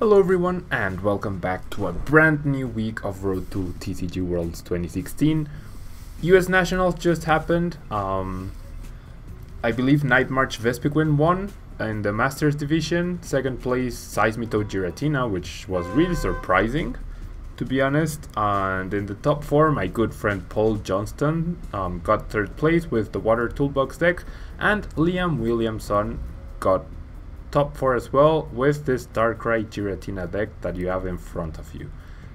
Hello everyone and welcome back to a brand new week of Road to TCG Worlds 2016. US Nationals just happened. Um, I believe Night March Vespiquen won in the Masters division. Second place Seismitoad Giratina, which was really surprising to be honest. And in the top four, my good friend Paul Johnston um, got third place with the Water Toolbox deck, and Liam Williamson got top 4 as well with this Darkrai Giratina deck that you have in front of you.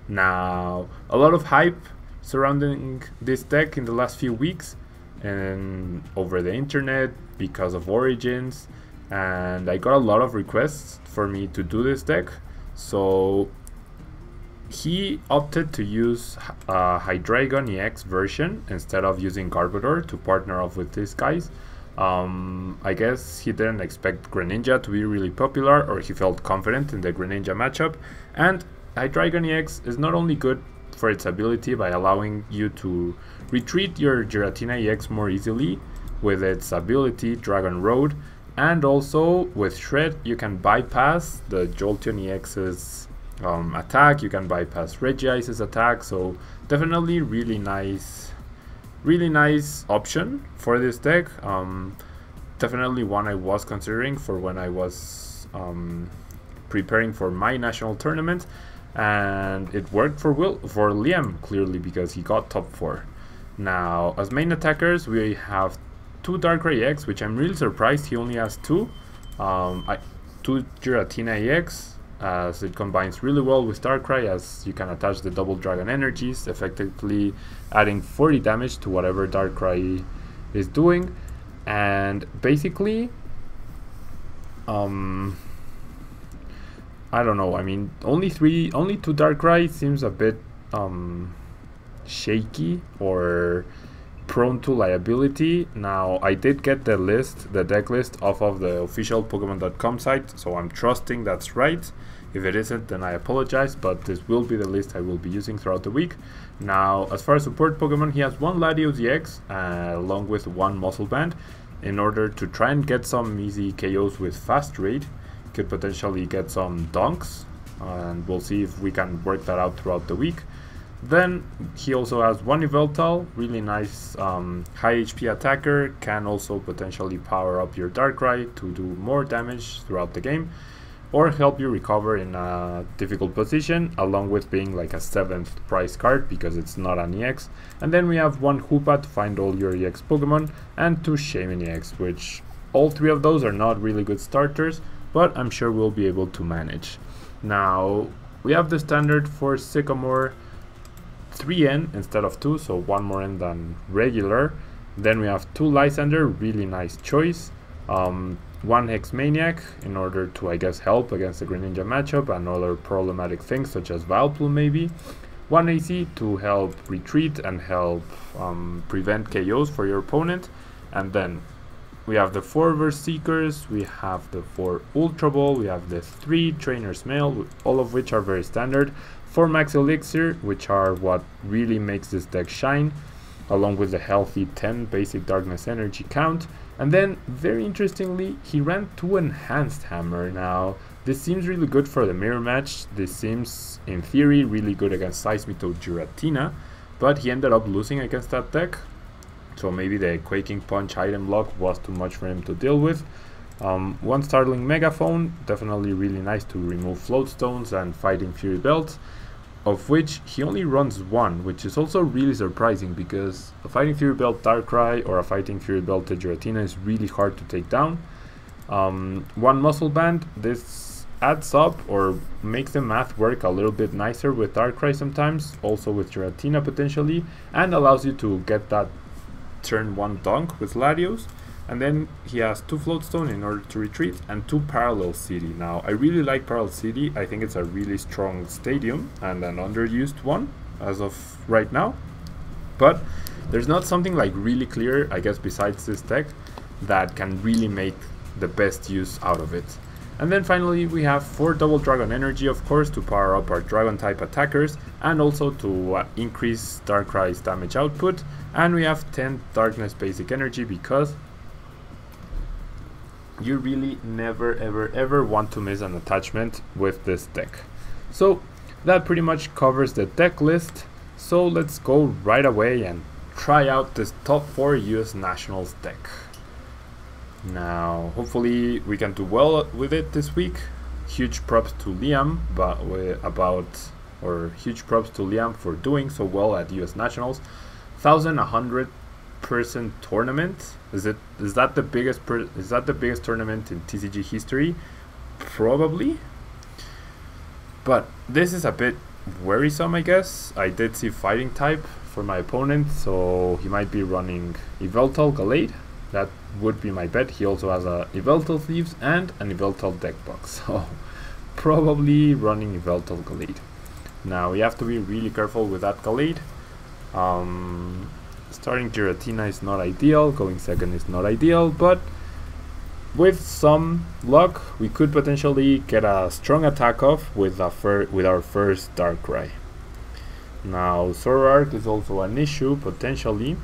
Now, a lot of hype surrounding this deck in the last few weeks and over the internet because of Origins and I got a lot of requests for me to do this deck so he opted to use uh, a Hydreigon EX version instead of using Garbodor to partner up with these guys um, I guess he didn't expect Greninja to be really popular or he felt confident in the Greninja matchup. And Hydreigon EX is not only good for its ability by allowing you to retreat your Giratina EX more easily with its ability Dragon Road and also with Shred you can bypass the Jolteon EX's um, attack, you can bypass Regice's attack so definitely really nice really nice option for this deck. Um, definitely one I was considering for when I was um, preparing for my national tournament, and it worked for Will for Liam clearly because he got top four. Now, as main attackers, we have two Darkrai EX, which I'm really surprised he only has two. Um, I, two Giratina EX, as it combines really well with Darkrai as you can attach the double dragon energies, effectively adding 40 damage to whatever Darkrai is doing. And basically, um, I don't know, I mean, only three, only two Darkrai seems a bit um, shaky or prone to liability. Now, I did get the list, the deck list off of the official Pokemon.com site, so I'm trusting that's right. If it isn't, then I apologize, but this will be the list I will be using throughout the week. Now, as far as support Pokemon, he has one Latios EX, uh, along with one Muscle Band, in order to try and get some easy KOs with Fast Raid. Could potentially get some Dunks, and we'll see if we can work that out throughout the week. Then he also has one Yveltal, really nice um, high HP attacker, can also potentially power up your Darkrai to do more damage throughout the game, or help you recover in a difficult position, along with being like a 7th price card because it's not an EX. And then we have one Hoopa to find all your EX Pokemon, and two Shaymin EX, which all three of those are not really good starters, but I'm sure we'll be able to manage. Now, we have the standard for Sycamore, 3N instead of 2, so one more N than regular. Then we have two Lysandre, really nice choice. Um, one Hex Maniac in order to, I guess, help against the Greninja matchup and other problematic things such as Vileplume maybe. One AZ to help retreat and help um, prevent KOs for your opponent. And then we have the four VS Seekers, we have the four Ultra Ball, we have the three Trainer's Mail, all of which are very standard. 4 Max Elixir, which are what really makes this deck shine, along with the healthy 10 basic Darkness Energy count. And then, very interestingly, he ran 2 Enhanced Hammer. Now, this seems really good for the mirror match. This seems, in theory, really good against Seismitoad Giratina, but he ended up losing against that deck. So maybe the Quaking Punch item lock was too much for him to deal with. Um, one Startling Megaphone, definitely really nice to remove float stones and fighting Fury Belts of which he only runs one, which is also really surprising because a Fighting Fury Belt Darkrai or a Fighting Fury Belt Giratina is really hard to take down. Um, one Muscle Band, this adds up or makes the math work a little bit nicer with Darkrai sometimes, also with Giratina potentially, and allows you to get that turn 1 dunk with Latios. And then he has two Floatstone in order to retreat and two Parallel City. Now, I really like Parallel City. I think it's a really strong stadium and an underused one as of right now. But there's not something like really clear, I guess, besides this deck that can really make the best use out of it. And then finally we have 4 Double Dragon Energy of course to power up our Dragon type attackers and also to uh, increase Darkrai's damage output and we have 10 Darkness Basic Energy because you really never ever ever want to miss an attachment with this deck. So that pretty much covers the deck list. So let's go right away and try out this top 4 US Nationals deck. Now, hopefully we can do well with it this week. Huge props to Liam but about or huge props to Liam for doing so well at US Nationals. 1100 person tournament. Is it is that the biggest is that the biggest tournament in TCG history? Probably. But this is a bit worrisome, I guess. I did see fighting type for my opponent, so he might be running Yveltal Gallade. That would be my bet. He also has a Yveltal Thieves and an Yveltal deck box, so probably running Yveltal Gallade. Now we have to be really careful with that Gallade. Um, starting Giratina is not ideal, going second is not ideal, but with some luck, we could potentially get a strong attack off with, with our first Darkrai. Now, Zoroark is also an issue, potentially,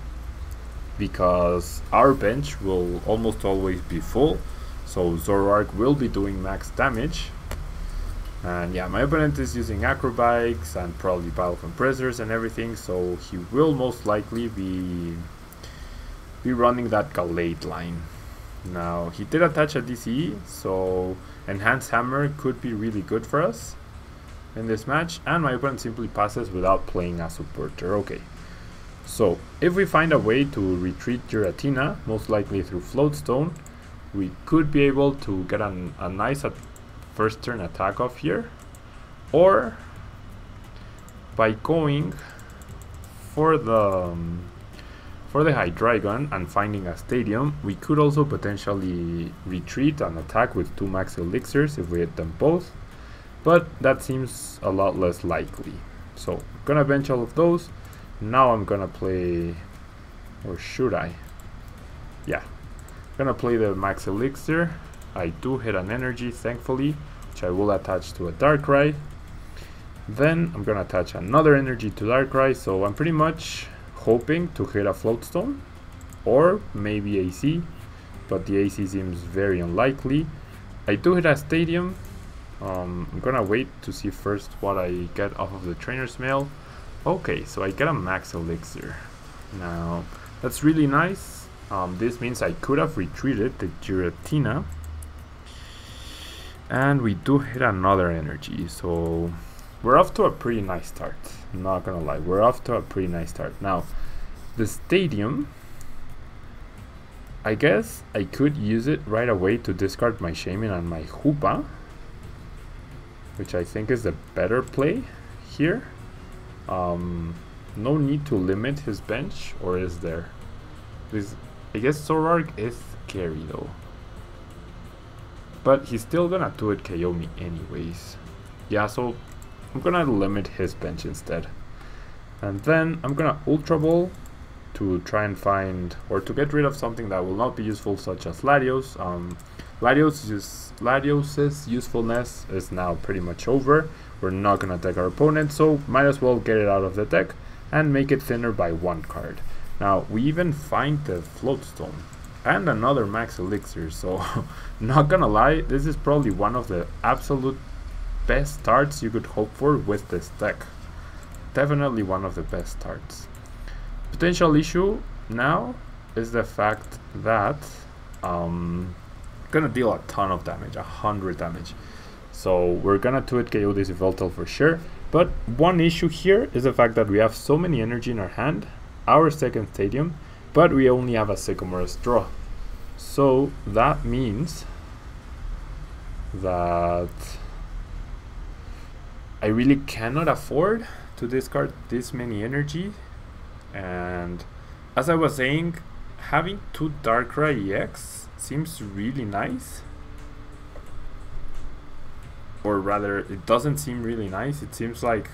because our bench will almost always be full, so Zoroark will be doing max damage. And yeah, my opponent is using Acrobikes and probably Battle Compressors and everything, so he will most likely be, be running that Gallade line. Now, he did attach a DCE, so Enhanced Hammer could be really good for us in this match, and my opponent simply passes without playing a supporter. Okay, so if we find a way to retreat Giratina, most likely through Floatstone, we could be able to get an, a nice first turn attack off here, or by going for the um, for the Hydreigon and finding a stadium, we could also potentially retreat and attack with two max elixirs if we hit them both, but that seems a lot less likely. So, gonna bench all of those. Now I'm gonna play, or should I? Yeah, I'm gonna play the max elixir. I do hit an energy, thankfully, which I will attach to a Darkrai. Then I'm gonna attach another energy to Darkrai, so I'm pretty much hoping to hit a floatstone or maybe AZ, but the AZ seems very unlikely. I do hit a stadium. Um, I'm gonna wait to see first what I get off of the trainer's mail. Okay, so I get a max elixir. Now, that's really nice. Um, this means I could have retreated the Giratina. And we do hit another energy, so we're off to a pretty nice start. Not gonna lie, we're off to a pretty nice start. Now, the stadium, I guess I could use it right away to discard my Shaymin and my Hoopa, which I think is the better play here. Um, no need to limit his bench, or is there? This, I guess Zoroark is scary though. But he's still gonna do it KO me anyways. Yeah, so I'm gonna limit his bench instead. And then I'm gonna Ultra Ball to try and find or to get rid of something that will not be useful such as Latios. Um, Latios is, Latios's usefulness is now pretty much over. We're not gonna attack our opponent so might as well get it out of the deck and make it thinner by one card. Now we even find the Floatstone and another Max Elixir so not gonna lie this is probably one of the absolute best starts you could hope for with this deck. Definitely one of the best starts. Potential issue now is the fact that um, gonna deal a ton of damage, a hundred damage. So we're gonna do 2 KO this Yveltal for sure. But one issue here is the fact that we have so many energy in our hand, our second stadium, but we only have a Sycamore draw. So that means that I really cannot afford to discard this many energy. And as I was saying having two Darkrai EX seems really nice. Or rather it doesn't seem really nice. It seems like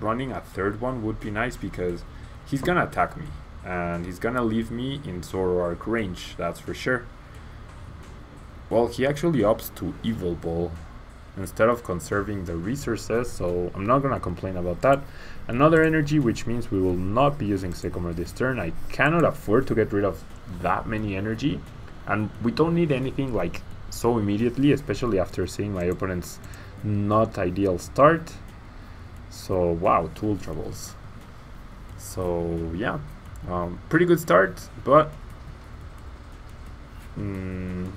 running a third one would be nice because he's gonna attack me and he's gonna leave me in Zoroark range that's for sure well he actually opts to Evil Ball instead of conserving the resources so I'm not gonna complain about that another energy which means we will not be using Sycamore this turn I cannot afford to get rid of that many energy and we don't need anything like so immediately, especially after seeing my opponent's not ideal start. So wow, tool troubles. So yeah, um, pretty good start, but mm,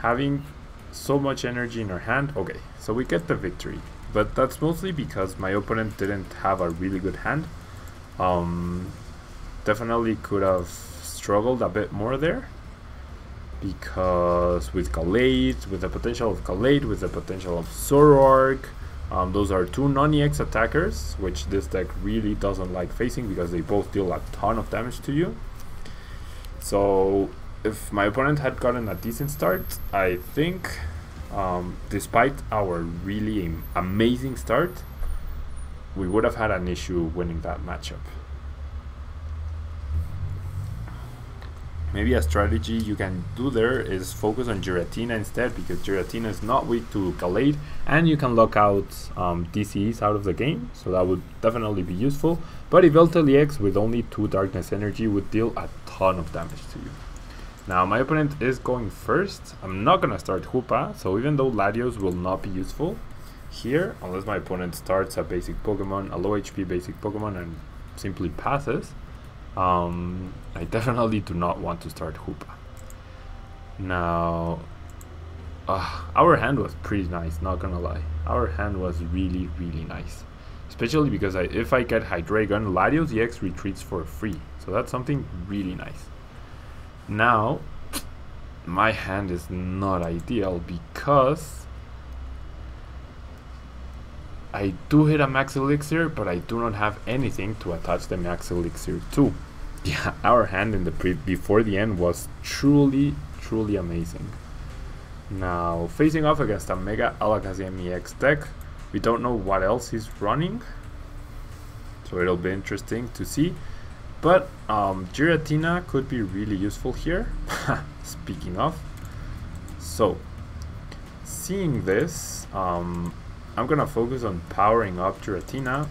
having so much energy in our hand. Okay, so we get the victory, but that's mostly because my opponent didn't have a really good hand. Um, definitely could have struggled a bit more there because with Gallade, with the potential of Gallade, with the potential of Zoroark, um, those are two non-EX attackers, which this deck really doesn't like facing because they both deal a ton of damage to you. So if my opponent had gotten a decent start, I think, um, despite our really amazing start, we would have had an issue winning that matchup. Maybe a strategy you can do there is focus on Giratina instead because Giratina is not weak to Gallade and you can lock out um, DCs out of the game so that would definitely be useful but Yveltal EX with only 2 Darkness Energy would deal a ton of damage to you. Now my opponent is going first, I'm not gonna start Hoopa so even though Latios will not be useful here unless my opponent starts a basic Pokemon, a low HP basic Pokemon and simply passes um, I definitely do not want to start Hoopa. Now, uh, our hand was pretty nice, not gonna lie. Our hand was really, really nice. Especially because I, if I get Hydreigon, Latios EX retreats for free. So that's something really nice. Now, my hand is not ideal because I do hit a max elixir, but I do not have anything to attach the max elixir to. Yeah, our hand in the pre before the end was truly, truly amazing. Now, facing off against a Mega Alakazam EX deck, we don't know what else he's running, so it'll be interesting to see. But um, Giratina could be really useful here, speaking of. So, seeing this, um, I'm gonna focus on powering up Giratina.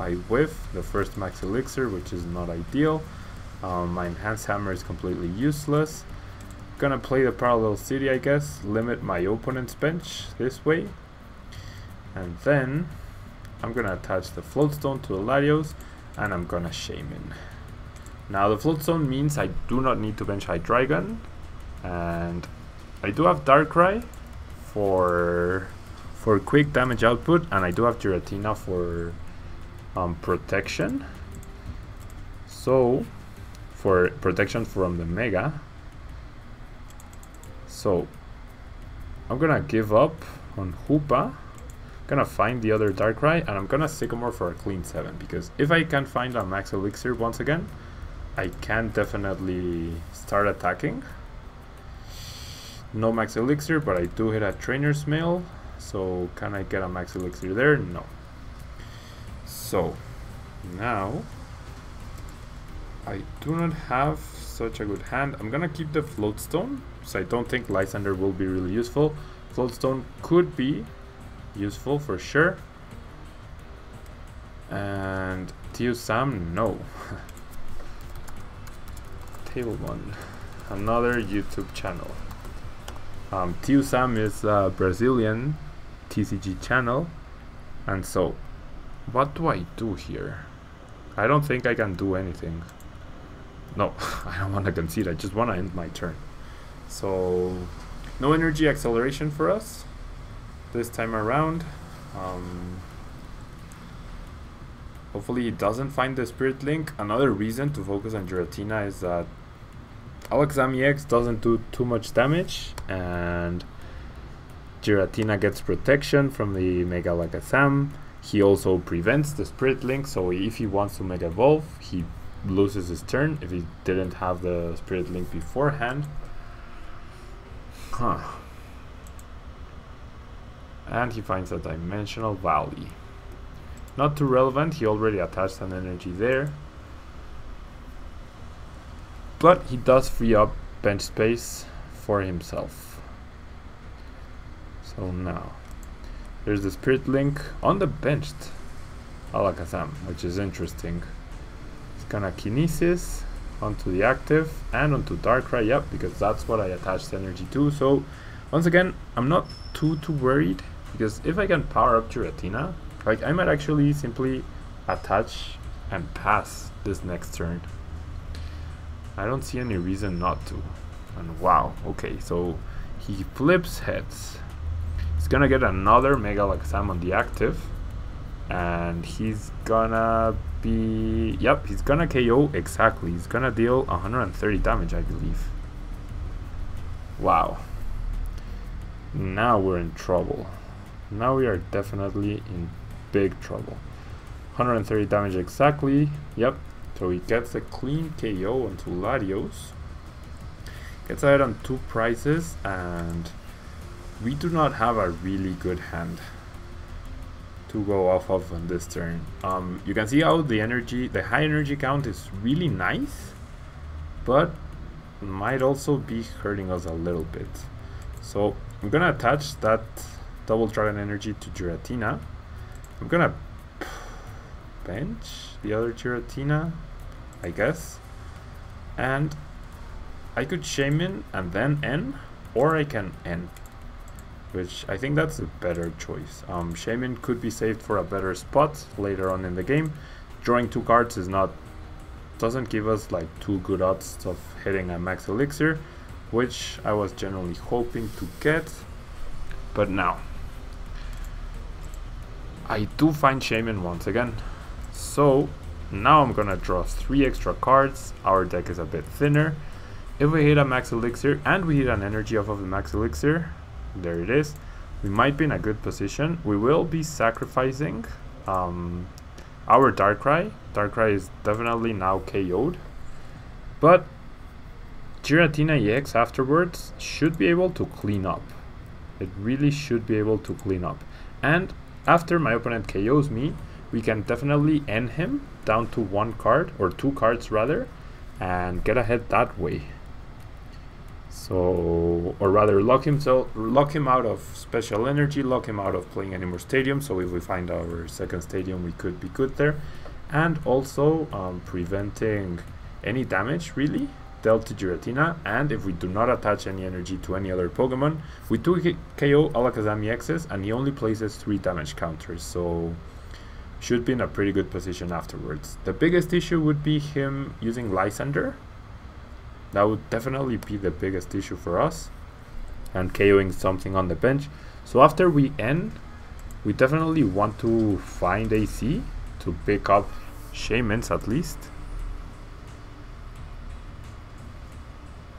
I whiff the first max elixir, which is not ideal. Um, my enhanced hammer is completely useless. Gonna play the parallel city, I guess. Limit my opponent's bench this way. And then I'm gonna attach the floatstone to the Latios and I'm gonna Shaymin. Now the floatstone means I do not need to bench Hydreigon and I do have Darkrai for for quick damage output, and I do have Giratina for um, protection. So, for protection from the Mega. So, I'm gonna give up on Hoopa. Gonna find the other Darkrai, and I'm gonna Sycamore for a clean 7, because if I can find a Max Elixir once again, I can definitely start attacking. No Max Elixir, but I do hit a Trainer's Mail, so can I get a max elixir there? No. So now I do not have such a good hand. I'm gonna keep the floatstone, so I don't think Lysandre will be really useful. Floatstone could be useful for sure. And Tio Sam, no. Table one, another YouTube channel. Um, Tio Sam is a Brazilian TCG channel. And so, what do I do here? I don't think I can do anything. No, I don't want to concede. I just want to end my turn. So, no energy acceleration for us this time around. Um, hopefully he doesn't find the Spirit Link. Another reason to focus on Giratina is that Alakazam EX doesn't do too much damage and Giratina gets protection from the Mega Alakazam. He also prevents the Spirit Link, so if he wants to Mega Evolve, he loses his turn if he didn't have the Spirit Link beforehand. Huh. And he finds a Dimensional Valley. Not too relevant, he already attached an energy there. But he does free up bench space for himself. Oh, so now, there's the Spirit Link on the benched Alakazam, which is interesting. It's gonna Kinesis, onto the active and onto Darkrai, yep, because that's what I attached energy to. So once again, I'm not too too worried because if I can power up Giratina, like I might actually simply attach and pass this next turn. I don't see any reason not to. And wow, okay, so he flips heads. He's gonna get another Mega Alakazam on the active. And he's gonna be... Yep, he's gonna KO exactly. He's gonna deal 130 damage, I believe. Wow. Now we're in trouble. Now we are definitely in big trouble. 130 damage exactly. Yep. So he gets a clean KO onto Latios. Gets ahead on two prices and we do not have a really good hand to go off of on this turn. Um, you can see how the energy, the high energy count is really nice, but might also be hurting us a little bit. So I'm gonna attach that double dragon energy to Giratina. I'm gonna bench the other Giratina, I guess. And I could Shaymin and then N, or I can N which I think that's a better choice. Um, Shaymin could be saved for a better spot later on in the game. Drawing two cards is not doesn't give us like two good odds of hitting a max elixir, which I was generally hoping to get. But now, I do find Shaymin once again. So now I'm gonna draw three extra cards. Our deck is a bit thinner. If we hit a max elixir and we hit an energy off of the max elixir, there it is. We might be in a good position. We will be sacrificing um, our Darkrai. Darkrai is definitely now KO'd. But Giratina EX afterwards should be able to clean up. It really should be able to clean up. And after my opponent KOs me, we can definitely N him down to one card, or two cards rather, and get ahead that way. So, or rather, lock himself, lock him out of special energy, lock him out of playing Anymore Stadium. So if we find our second stadium, we could be good there, and also um, preventing any damage really dealt to Giratina. And if we do not attach any energy to any other Pokemon, we do KO Alakazam EXs, and he only places three damage counters. So should be in a pretty good position afterwards. The biggest issue would be him using Lysandre that would definitely be the biggest issue for us. And KOing something on the bench. So after we N, we definitely want to find AZ to pick up Shaymins at least.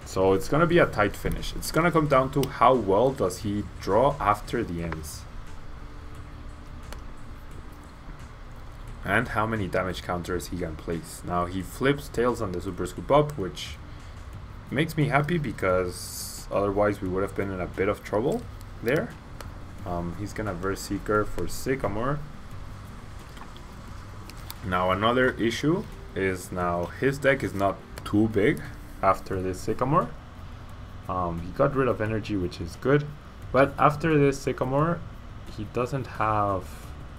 So it's gonna be a tight finish. It's gonna come down to how well does he draw after the Ns. And how many damage counters he can place. Now he flips tails on the Super Scoop Up, which makes me happy because otherwise we would have been in a bit of trouble there. Um, he's gonna VS Seeker for Sycamore. Now another issue is now his deck is not too big after this Sycamore. Um, he got rid of energy which is good. But after this Sycamore, he doesn't have,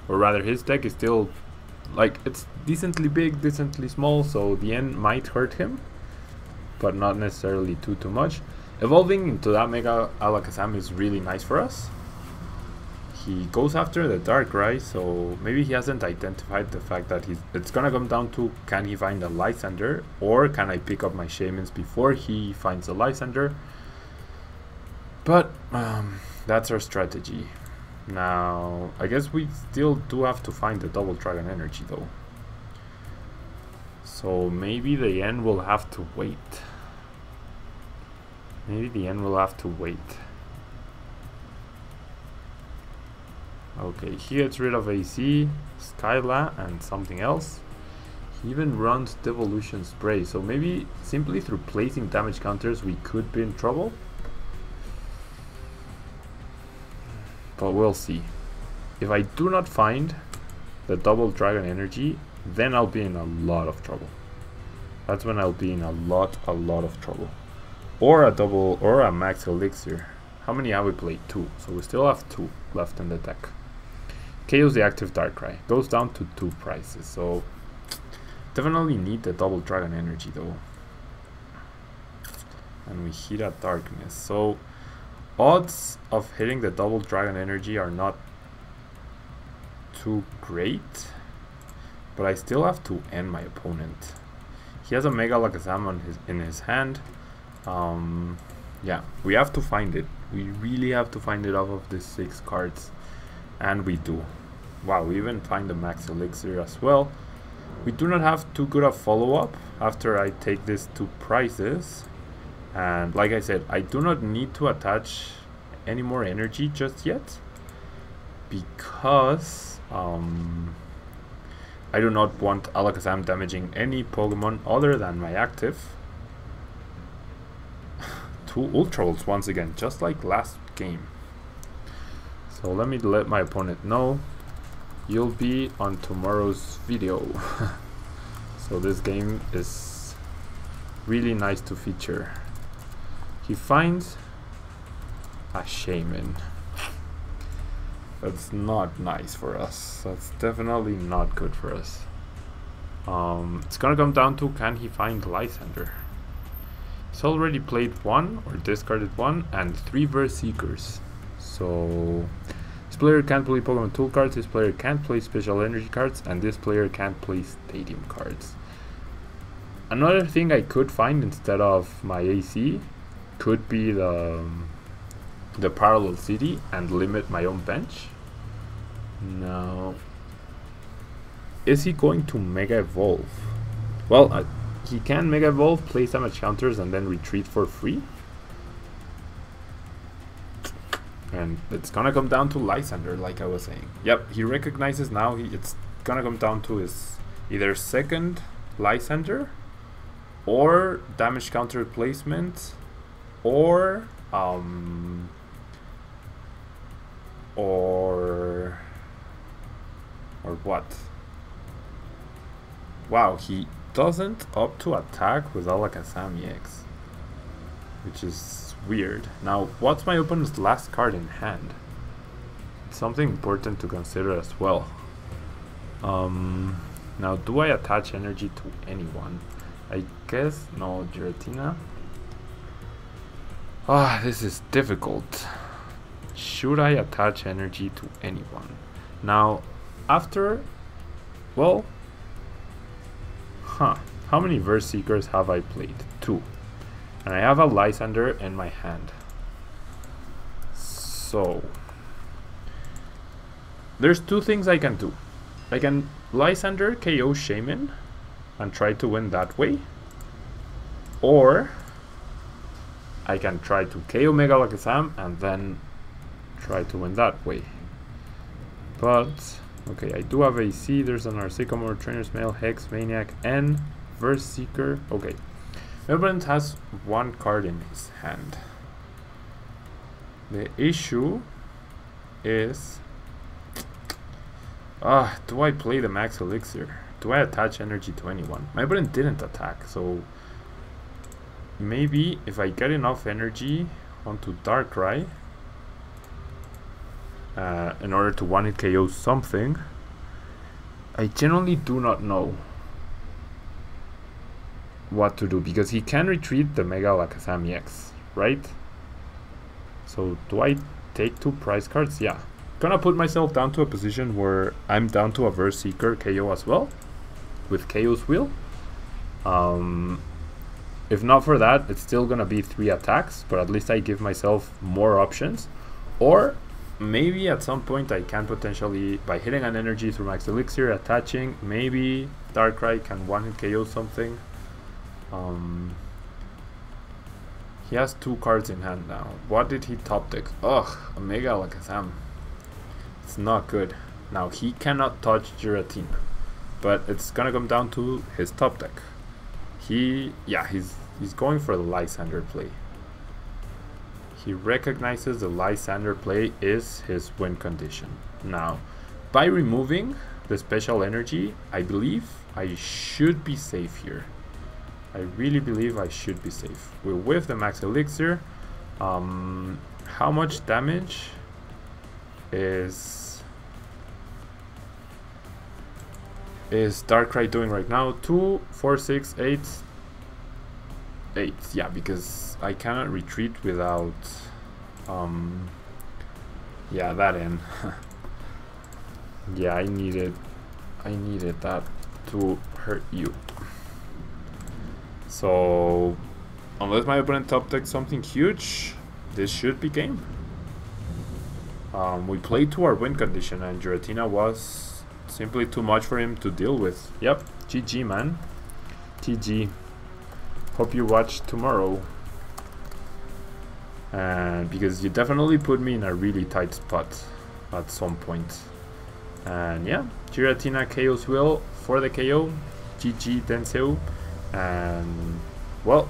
or rather his deck is still, like, it's decently big, decently small, so the N might hurt him but not necessarily too too much. Evolving into that Mega Alakazam is really nice for us. He goes after the Darkrai, so maybe he hasn't identified the fact that he's. It's gonna come down to can he find a Lysandre or can I pick up my Shaymins before he finds a Lysandre. But um, that's our strategy. Now, I guess we still do have to find the Double Dragon Energy though. So maybe the N will have to wait. Maybe the N will have to wait. Okay, he gets rid of AZ, Skyla, and something else. He even runs Devolution Spray, so maybe simply through placing damage counters we could be in trouble. But we'll see. If I do not find the double dragon energy, then I'll be in a lot of trouble. That's when I'll be in a lot, a lot of trouble. Or a double, or a max elixir. How many have we played? Two. So we still have two left in the deck. KO's the active Darkrai. Goes down to two prices. So definitely need the double dragon energy though. and we hit a darkness. So odds of hitting the double dragon energy are not too great, but I still have to N my opponent. He has a Mega Alakazam on his, in his hand. Um, yeah, we have to find it. We really have to find it off of these six cards. And we do. Wow, we even find the Max Elixir as well. We do not have too good a follow-up after I take these two prizes. And like I said, I do not need to attach any more energy just yet. Because um, I do not want Alakazam damaging any Pokemon other than my active two Ultras once again, just like last game. So let me let my opponent know you'll be on tomorrow's video. so this game is really nice to feature. He finds a Shaymin. That's not nice for us. That's definitely not good for us. Um, it's gonna come down to can he find Lysandre? Already played one or discarded one and three VS Seekers. So this player can't play Pokemon Tool cards, this player can't play Special Energy cards, and this player can't play Stadium cards. Another thing I could find instead of my AZ could be the um, the Parallel City and limit my own bench. Now, is he going to Mega Evolve? Well, I, he can Mega Evolve, play damage counters, and then retreat for free. And it's gonna come down to Lysandre, like I was saying. Yep, he recognizes now he, it's gonna come down to his either second Lysandre or damage counter replacement or um or or what wow he doesn't opt to attack with Alakazam EX. Which is weird. Now, what's my opponent's last card in hand? It's something important to consider as well. Um, now, do I attach energy to anyone? I guess, no, Giratina. Ah, this is difficult. Should I attach energy to anyone? Now, after, well, Huh. How many VS Seekers have I played? Two. And I have a Lysandre in my hand. So... There's two things I can do. I can Lysandre KO Shaymin and try to win that way. Or I can try to KO Mega Alakazam and then try to win that way. But Okay, I do have AZ. There's an Sycamore, Trainer's Mail, Hex, Maniac, and VS Seeker. Okay. Melbourne has one card in his hand. The issue is... Ah, do I play the Max Elixir? Do I attach energy to anyone? My opponent didn't attack, so... Maybe if I get enough energy onto Darkrai, uh, in order to one hit KO something. I generally do not know what to do because he can retreat the Mega Alakazam EX, right? So do I take two prize cards? Yeah. Gonna put myself down to a position where I'm down to a VS Seeker KO as well with Chaos Wheel. Um, if not for that, it's still gonna be three attacks, but at least I give myself more options. Or maybe at some point I can potentially, by hitting an energy through Max Elixir, attaching, maybe Darkrai can one-hit KO something. Um, he has two cards in hand now. What did he top deck? Ugh, Omega Alakazam. It's not good. Now he cannot touch Giratina, but it's gonna come down to his top deck. He, yeah, he's he's going for the Lysandre play. He recognizes the Lysandre play is his win condition. Now, by removing the special energy, I believe I should be safe here. I really believe I should be safe. We're with the max elixir. Um, how much damage is is Darkrai doing right now? 2, 4, 6, 8, 8. Yeah, because I cannot retreat without... Um, yeah, that in. yeah, I needed... I needed that to hurt you. So, unless my opponent top decks something huge, this should be game. Um, we played to our win condition and Giratina was simply too much for him to deal with. Yep, GG man. TG. Hope you watch tomorrow. And because you definitely put me in a really tight spot at some point. And yeah, Giratina KO's will for the KO. GG Denseu. And well,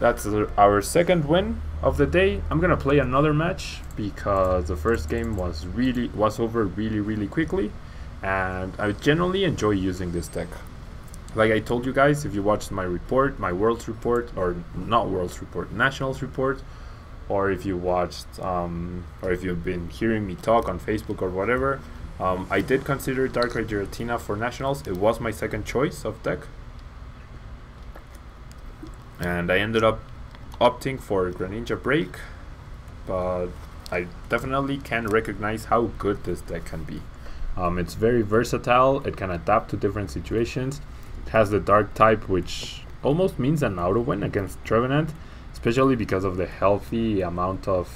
that's our second win of the day. I'm gonna play another match because the first game was really was over really really quickly, and I generally enjoy using this deck. Like I told you guys, if you watched my report, my Worlds report, or not Worlds report, Nationals report, or if you watched, um, or if you've been hearing me talk on Facebook or whatever, um, I did consider Dark Darkrai Giratina for Nationals. It was my second choice of deck and I ended up opting for Greninja Break, but I definitely can recognize how good this deck can be. Um, it's very versatile, it can adapt to different situations, it has the Dark type which almost means an auto win against Trevenant, especially because of the healthy amount of,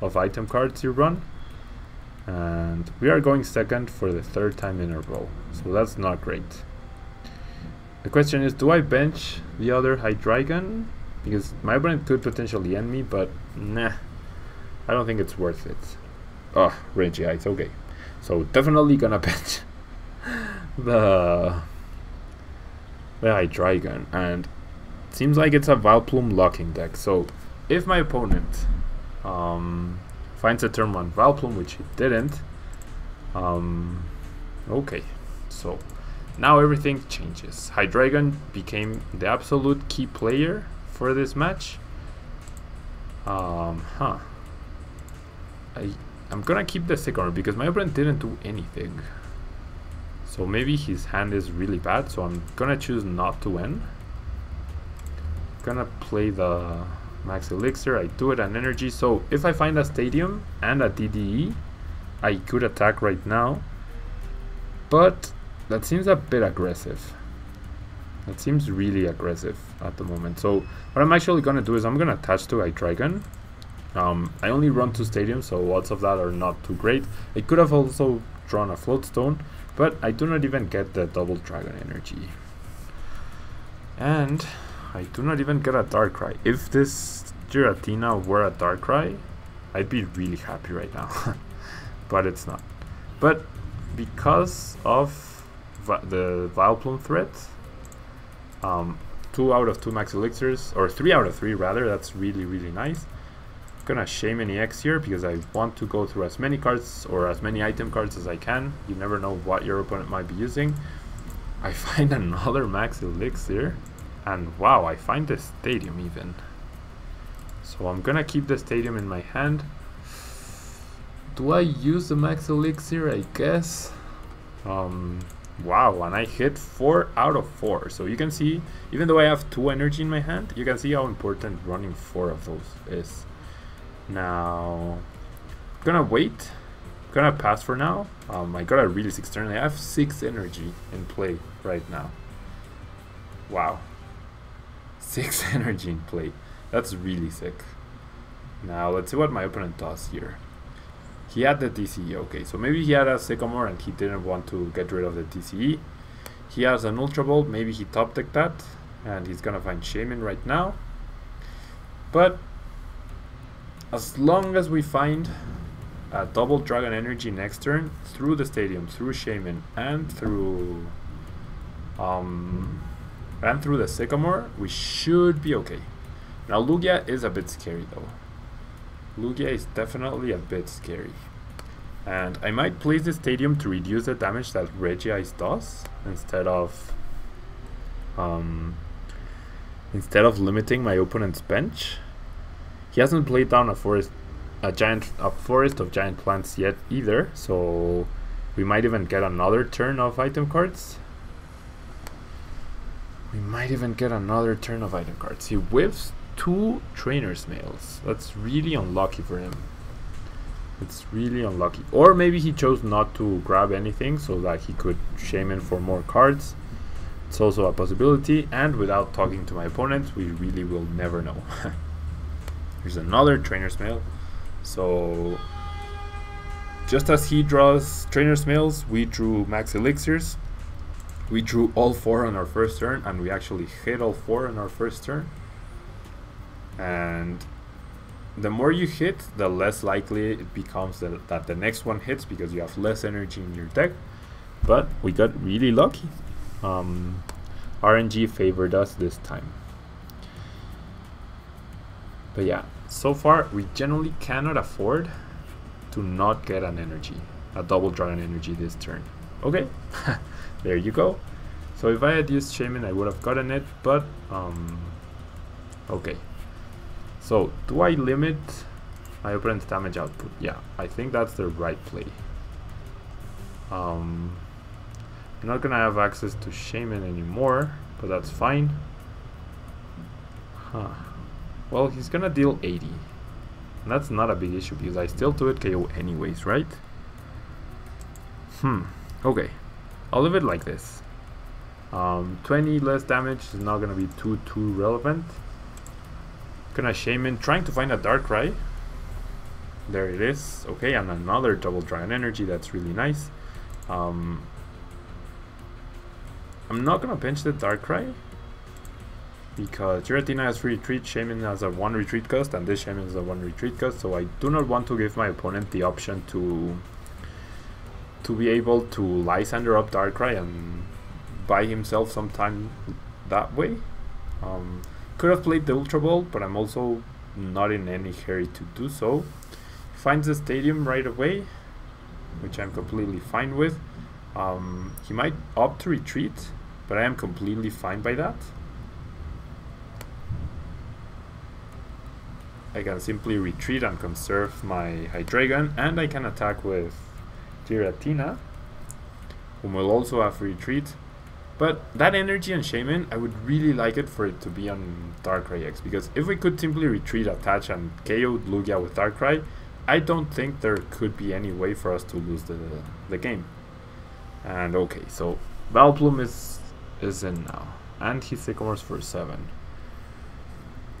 of item cards you run. And we are going second for the third time in a row, so that's not great. The question is, do I bench the other Hydreigon? Because my opponent could potentially N me, but nah, I don't think it's worth it. Ah, oh, Regice, okay. So definitely gonna bench the the Hydreigon, and seems like it's a Vileplume locking deck. So if my opponent um, finds a turn one Vileplume, which he didn't, um, okay, so now everything changes. Hydreigon became the absolute key player for this match. Um, huh. I, I'm gonna keep the Sycamore because my opponent didn't do anything. So maybe his hand is really bad, so I'm gonna choose not to win. Gonna play the Max Elixir, I do it on energy, so if I find a Stadium and a DDE, I could attack right now. But that seems a bit aggressive. That seems really aggressive at the moment. So what I'm actually to do is I'm to attach to a Dragon. Um, I only run two stadiums, so odds of that are not too great. I could have also drawn a float stone, but I do not even get the double dragon energy. And I do not even get a Darkrai. If this Giratina were a Darkrai, I'd be really happy right now. but it's not. But because of the Vileplume threat. Um, two out of two max elixirs, or three out of three rather, that's really, really nice. Gonna shame any EX here because I want to go through as many cards or as many item cards as I can. You never know what your opponent might be using. I find another max elixir, and wow, I find the stadium even. So I'm gonna keep the stadium in my hand. Do I use the max elixir? I guess. Um, Wow, and I hit 4 out of 4. So you can see, even though I have 2 energy in my hand, you can see how important running 4 of those is. Now, I'm gonna wait. I'm gonna pass for now. Um, I got a really 6 turn. I have 6 energy in play right now. Wow. 6 energy in play. That's really sick. Now, let's see what my opponent does here. He had the DCE, okay, so maybe he had a Sycamore and he didn't want to get rid of the DCE. He has an Ultra Ball, maybe he top decked that, and he's gonna find Shaymin right now. But as long as we find a double Dragon Energy next turn through the stadium, through Shaymin, and through um and through the Sycamore, we should be okay. Now Lugia is a bit scary though. Lugia is definitely a bit scary. And I might place the stadium to reduce the damage that Regice does instead of um, instead of limiting my opponent's bench. He hasn't played down a forest a giant a forest of giant plants yet either, so we might even get another turn of item cards. We might even get another turn of item cards. He whiffs two Trainer's Mails. That's really unlucky for him. It's really unlucky. Or maybe he chose not to grab anything so that he could Shaymin for more cards. It's also a possibility. And without talking to my opponent, we really will never know. Here's another Trainer's Mail. So, just as he draws Trainer's Mails, we drew Max Elixirs. We drew all four on our first turn, and we actually hit all four on our first turn. And the more you hit, the less likely it becomes that, that the next one hits because you have less energy in your deck. But we got really lucky. Um, RNG favored us this time. But yeah, so far we generally cannot afford to not get an energy, a double dragon energy this turn. Okay, there you go. So if I had used Shaymin, I would have gotten it, but um, okay. So, do I limit my opponent's damage output? Yeah, I think that's the right play. Um, I'm not gonna have access to Shaymin anymore, but that's fine. Huh. Well, he's gonna deal 80. And that's not a big issue because I still do it KO anyways, right? Hmm. Okay. I'll leave it like this. Um, 20 less damage is not gonna be too too relevant. Gonna Shaymin, trying to find a Darkrai. There it is. Okay, and another double dragon energy. That's really nice. Um, I'm not gonna pinch the Darkrai because Giratina has 3 retreat, Shaymin has a one retreat cost, and this Shaymin is a one retreat cost. So I do not want to give my opponent the option to to be able to Lysandre up Darkrai and buy himself some time that way. Um, could have played the Ultra Ball, but I'm also not in any hurry to do so. Finds the stadium right away, which I'm completely fine with. Um, he might opt to retreat, but I am completely fine by that. I can simply retreat and conserve my Hydreigon, and I can attack with Giratina, whom will also have retreat. But that energy on Shaymin, I would really like it for it to be on Darkrai X, because if we could simply retreat, attach, and KO Lugia with Darkrai, I don't think there could be any way for us to lose the, the game. And okay, so Vileplume is, is in now, and he Sycamores for 7.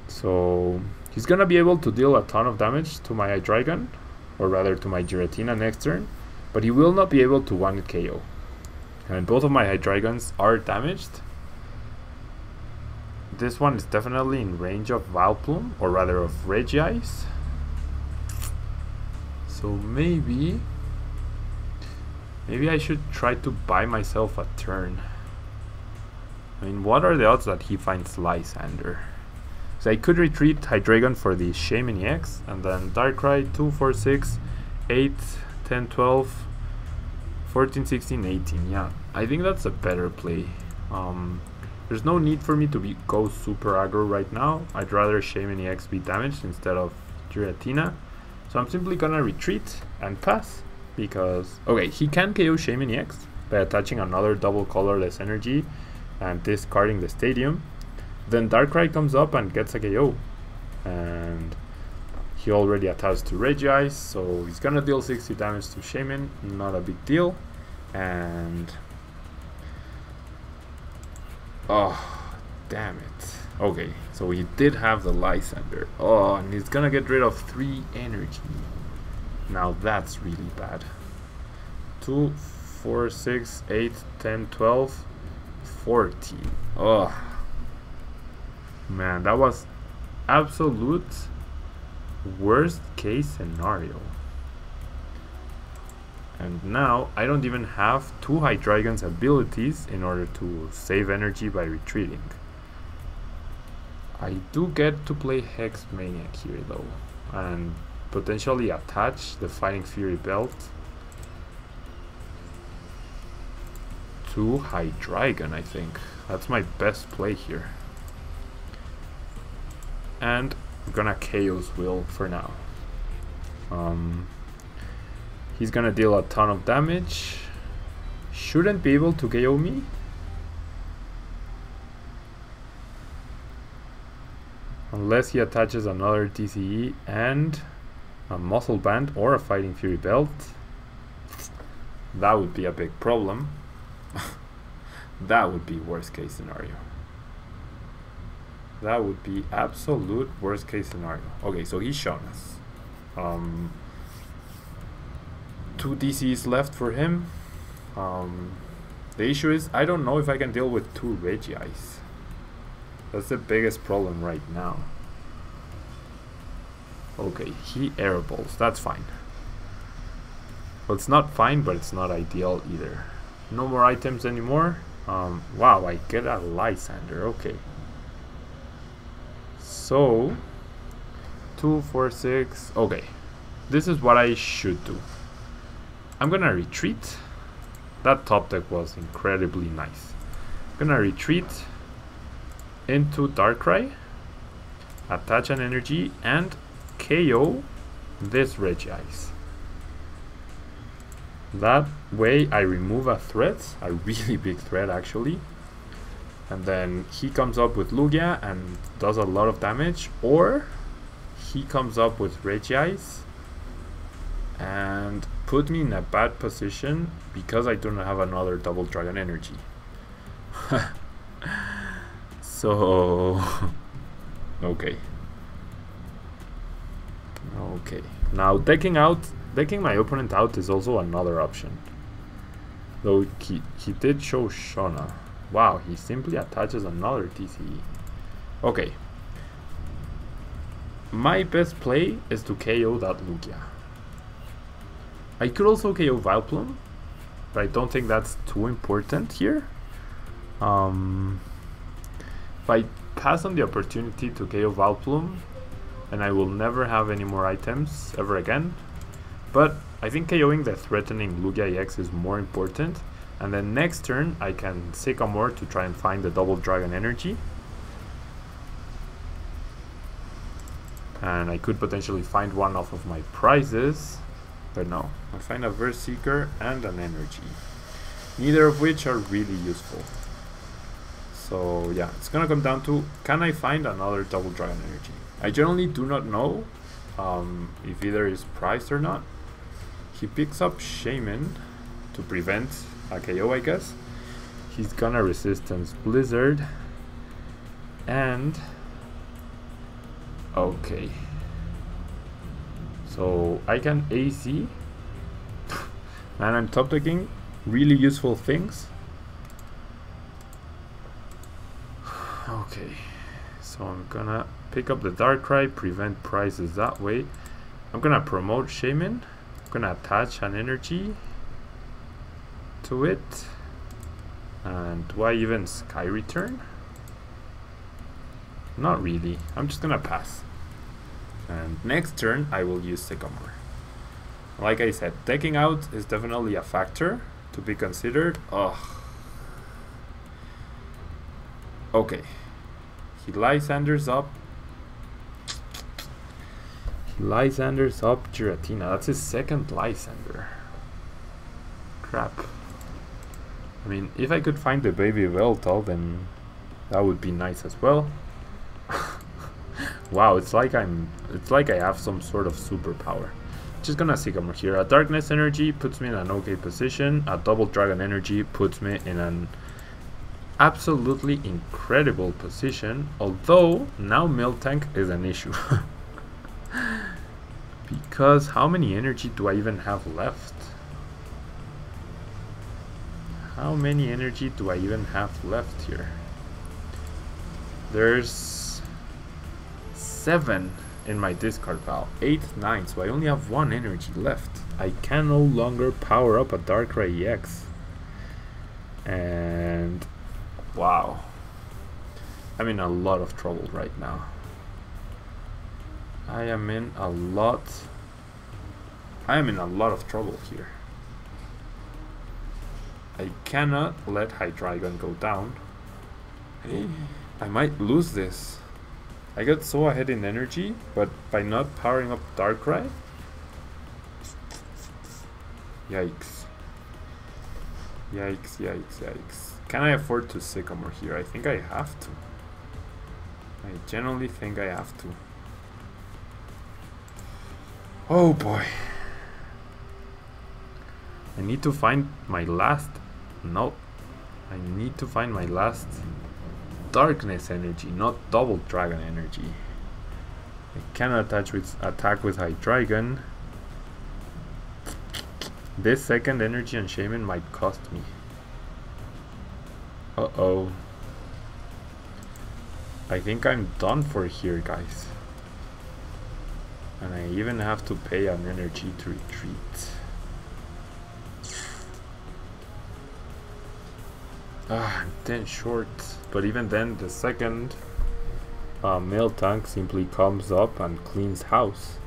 So he's gonna be able to deal a ton of damage to my Hydreigon, or rather to my Giratina next turn, but he will not be able to one KO. And both of my Hydreigons are damaged. This one is definitely in range of Vileplume, or rather of Regice. So maybe... Maybe I should try to buy myself a turn. I mean, what are the odds that he finds Lysandre? So I could retreat Hydreigon for the Shaymin EX, and then Darkrai 2, 4, 6, 8, 10, 12, 14, 16, 18. Yeah, I think that's a better play. Um, there's no need for me to be go super aggro right now. I'd rather Shaymin EX be damaged instead of Giratina. So I'm simply gonna retreat and pass because okay, he can KO Shaymin EX by attaching another double colorless energy and discarding the stadium. Then Darkrai comes up and gets a KO. And he already attached to Regice, so he's gonna deal 60 damage to Shaymin, not a big deal. And oh, damn it. Okay, so he did have the Lysandre. Oh, and he's gonna get rid of three energy. Now that's really bad. 2, 4, 6, 8, 10, 12, 14. Oh, man, that was absolute worst case scenario. And now I don't even have two Hydreigon's abilities in order to save energy by retreating. I do get to play Hex Maniac here though, and potentially attach the Fighting Fury belt to Hydreigon, I think. That's my best play here. And I'm gonna Chaos Wheel for now. Um, he's gonna deal a ton of damage. Shouldn't be able to KO me. Unless he attaches another DCE and a muscle band or a fighting fury belt. That would be a big problem. that would be worst case scenario. That would be absolute worst case scenario. Okay, so he's shown us. Um, two DCs left for him. Um, the issue is I don't know if I can deal with two Regis. That's the biggest problem right now. Okay, he airballs. That's fine. Well, it's not fine, but it's not ideal either. No more items anymore. Um, wow, I get a Lysandre. Okay. So, two, four, six. Okay, this is what I should do. I'm gonna retreat. That top deck was incredibly nice. I'm gonna retreat into Darkrai, attach an energy, and KO this Regice. That way I remove a threat, a really big threat actually. And then he comes up with Lugia and does a lot of damage. Or he comes up with Regice and put me in a bad position because I don't have another double dragon energy. so okay. Okay. Now decking out decking my opponent out is also another option. Though he, he did show Shauna. Wow, he simply attaches another DCE. Okay. My best play is to KO that Lugia. I could also KO Vileplume, but I don't think that's too important here. Um, if I pass on the opportunity to KO Vileplume, and I will never have any more items ever again. But I think KOing the threatening Lugia EX is more important. And then next turn I can Sycamore to try and find the double dragon energy. And I could potentially find one off of my prizes. But no, I find a VS Seeker and an energy. Neither of which are really useful. So yeah, it's gonna come down to can I find another double dragon energy? I generally do not know um, if either is priced or not. He picks up Shaymin to prevent a KO, I guess. He's gonna resistance Blizzard. And... Okay. So I can AC. and I'm top decking really useful things. Okay. So I'm gonna pick up the Darkrai, prevent prizes that way. I'm gonna promote Shaymin. I'm gonna attach an energy to it. And I even Sky Return? Not really. I'm just gonna pass. And next turn I will use Sycamore. Like I said, taking out is definitely a factor to be considered. Ugh. Okay. He Lysandres up He Lysandre's up Giratina. That's his second Lysandre. Crap. I mean, if I could find the baby Yveltal, then that would be nice as well. wow, it's like I'm it's like I have some sort of superpower. Just gonna Sycamore here. A darkness energy puts me in an okay position. A double dragon energy puts me in an absolutely incredible position. Although now Miltank is an issue. Because how many energy do I even have left? How many energy do I even have left here? There's seven in my discard pile. Eight, nine, so I only have one energy left. I can no longer power up a Darkrai EX. And wow. I'm in a lot of trouble right now. I am in a lot I am in a lot of trouble here. I cannot let Hydreigon go down. I might lose this. I got so ahead in energy, but by not powering up Darkrai? Yikes. Yikes, yikes, yikes. Can I afford to Sycamore here? I think I have to. I generally think I have to. Oh boy. I need to find my last... No. I need to find my last darkness energy, not double dragon energy. I cannot attach with attack with Hydreigon. This second energy and Shaymin might cost me. Uh-oh. I think I'm done for here, guys. And I even have to pay an energy to retreat. Ah, I'm 10 short. But even then, the second uh, Miltank simply comes up and cleans house.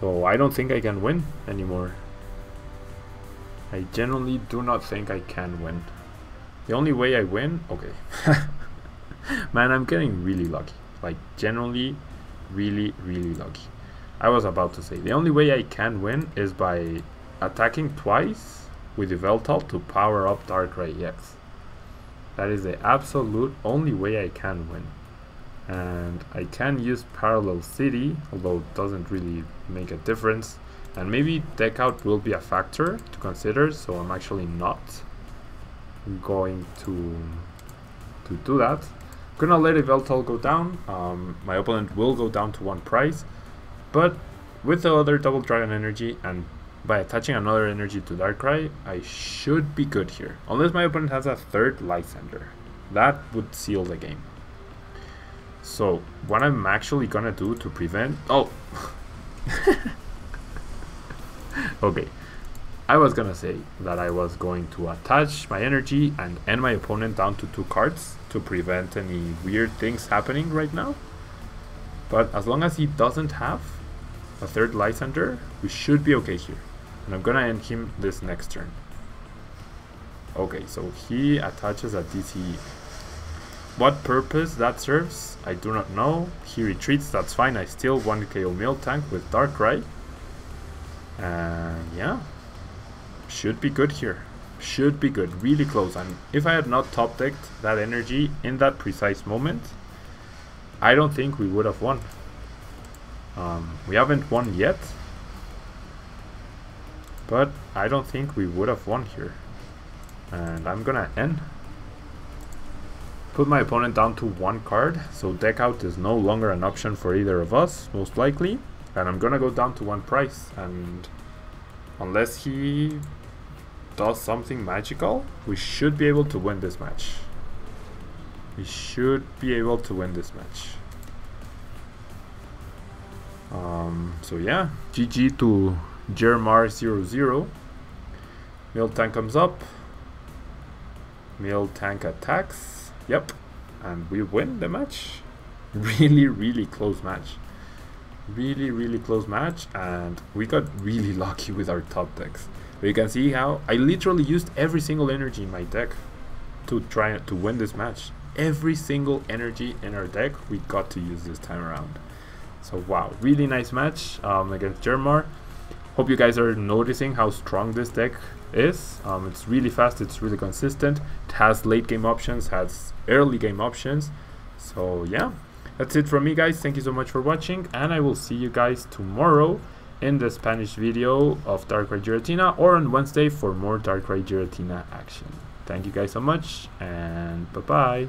So I don't think I can win anymore. I genuinely do not think I can win. The only way I win, okay. Man, I'm getting really lucky. Like, generally, really, really lucky. I was about to say, the only way I can win is by attacking twice with Yveltal to power up Darkrai EX. That is the absolute only way I can win and I can use Parallel City, although it doesn't really make a difference. And maybe deck out will be a factor to consider, so I'm actually not going to to do that. I'm gonna let Yveltal go down. Um, my opponent will go down to one price, but with the other double dragon energy and by attaching another energy to Darkrai, I should be good here. Unless my opponent has a third Lysandre. That would seal the game. So, what I'm actually gonna do to prevent... Oh! okay. I was gonna say that I was going to attach my energy and end my opponent down to two cards to prevent any weird things happening right now. But as long as he doesn't have a third Lysandre, we should be okay here. And I'm gonna end him this next turn. Okay, so he attaches a DCE. What purpose that serves, I do not know. He retreats, that's fine. I still 1 KO Miltank with Darkrai. And yeah, should be good here. Should be good, really close. And if I had not top decked that energy in that precise moment, I don't think we would have won. Um, we haven't won yet, but I don't think we would have won here. And I'm gonna end Put my opponent down to one card, so deck out is no longer an option for either of us, most likely. And I'm gonna go down to one price, and unless he does something magical, we should be able to win this match. We should be able to win this match. Um, so yeah, GG to Jermar00. Miltank comes up. Miltank attacks. Yep. And we win the match. Really, really close match. Really, really close match. And we got really lucky with our top decks. But you can see how I literally used every single energy in my deck to try to win this match. Every single energy in our deck we got to use this time around. So wow, really nice match um, against Jermar. Hope you guys are noticing how strong this deck is. Um, it's really fast, it's really consistent. It has late game options, has early game options. So yeah, that's it from me guys. Thank you so much for watching and I will see you guys tomorrow in the Spanish video of Darkrai Giratina or on Wednesday for more Darkrai Giratina action. Thank you guys so much and bye bye.